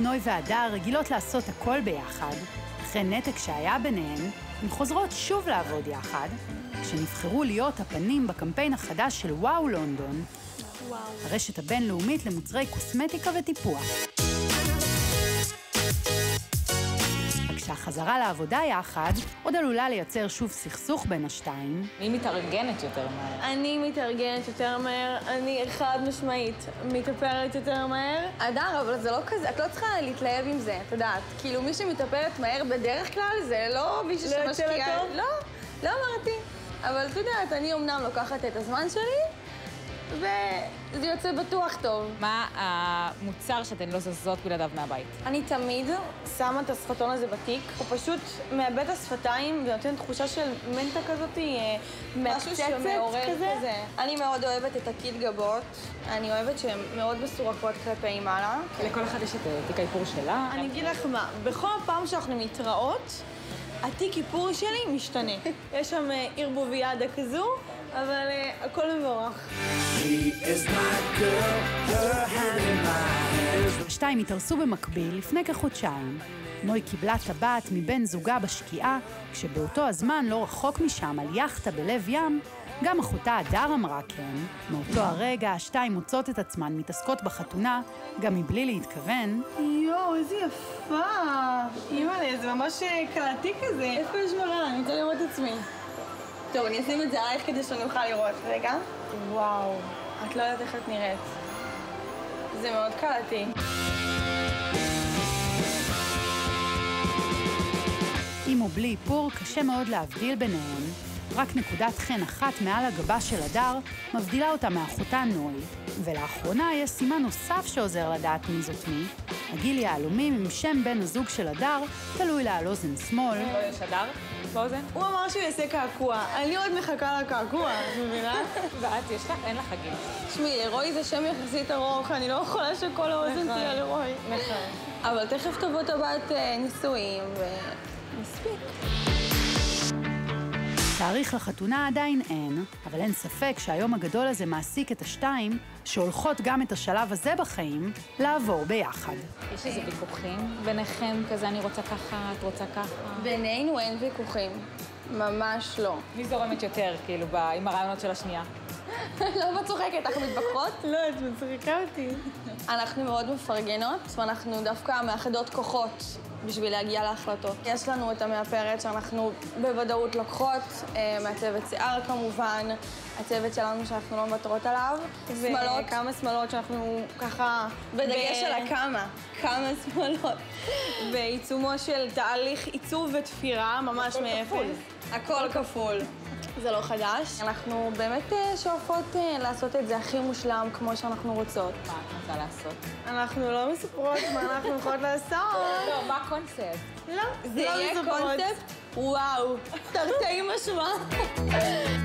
נוי והדר רגילות לעשות הכל ביחד, אחרי נתק שהיה ביניהן, הן חוזרות שוב לעבוד יחד, כשנבחרו להיות הפנים בקמפיין החדש של וואו לונדון, וואו. הרשת הבינלאומית למוצרי קוסמטיקה וטיפוח. שהחזרה לעבודה יחד עוד עלולה לייצר שוב סכסוך בין השתיים. מי מתארגנת יותר מהר? אני מתארגנת יותר מהר, אני חד משמעית מתאפרת יותר מהר. אדר, אבל זה לא כזה, את לא צריכה להתלהב עם זה, את יודעת. כאילו, מי שמתאפרת מהר בדרך כלל זה לא מישהו לא שמשקיע... לא, לא אמרתי. אבל את יודעת, אני אמנם לוקחת את הזמן שלי, וזה יוצא בטוח טוב. מה המוצר שאתן לא זזות בלעדיו מהבית? אני תמיד שמה את השפתון הזה בתיק, הוא פשוט מאבד את השפתיים ונותן תחושה של מנטה כזאת אה, מעצצת כזה. כזה. אני מאוד אוהבת את הקיד גבות, אני אוהבת שהן מאוד מסורקות כלפי מעלה. לכל אחד יש את תיק האיפור שלה. אני אגיד לך מה, בכל פעם שאנחנו מתראות, התיק איפור שלי משתנה. יש שם אה, ערבוביאדה כזו, אבל uh, הכל מבורך. השתיים התארסו במקביל לפני כחודשיים. נוי קיבלה טבעת מבן זוגה בשקיעה, כשבאותו הזמן, לא רחוק משם, על יאכטה בלב ים, גם אחותה הדר אמרה כן. מאותו הרגע השתיים מוצאות את עצמן מתעסקות בחתונה, גם מבלי להתכוון. יואו, איזה יפה! אימא'לה, זה ממש אה, קלטי כזה. איפה יש מראה? אני רוצה לראות את עצמי. טוב, אני אשים את זה עלייך כדי שאני אוכל לראות. רגע. וואו, את לא יודעת איך את נראית. זה מאוד קלטי. עם או בלי איפור, קשה מאוד להבדיל ביניהם. רק נקודת חן אחת מעל הגבה של הדר מבדילה אותה מאחותה נוי, ולאחרונה יש סימן נוסף שעוזר לדעת מי זאת מי. עגיל יהלומים עם שם בן הזוג של הדר, תלוי לה על אוזן שמאל. לא יש הדר? באוזן? הוא אמר שהוא יעשה קעקוע. אני עוד מחכה לקעקוע, את מבינה? ואת, יש לך? אין לך גיל. תשמעי, רועי זה שם יחסית ארוך, אני לא יכולה שכל האוזן נכון. תהיה לרועי. נכון. אבל תכף תבוא טבעת אה, נישואים, ומספיק. תאריך לחתונה עדיין אין, אבל אין ספק שהיום הגדול הזה מעסיק את השתיים, שהולכות גם את השלב הזה בחיים, לעבור ביחד. יש איזה ויכוחים ביניכם, כזה אני רוצה ככה, את רוצה ככה? בינינו אין ויכוחים, ממש לא. מי זורמת יותר, כאילו, עם הרעיונות של השנייה? לא בצוחקת, אנחנו מתווכחות? לא, את מצחיקה אותי. אנחנו מאוד מפרגנות, ואנחנו דווקא מאחדות כוחות בשביל להגיע להחלטות. יש לנו את המאפרת שאנחנו בוודאות לוקחות, אה, מעצבת שיער כמובן, הצוות שלנו שאנחנו לא מוותרות עליו. שמאלות. וכמה שמאלות שאנחנו ככה... בדגש על הכמה, כמה שמאלות. בעיצומו של תהליך עיצוב ותפירה, ממש מאפס. הכל כפול. זה לא חדש. אנחנו באמת אה, שואפות אה, לעשות את זה הכי מושלם כמו שאנחנו רוצות. מה את רוצה לעשות? אנחנו לא מספרות מה אנחנו יכולות לעשות. לא, מה הקונספט? לא, זה לא יהיה קונספט? וואו, תרתי משמע.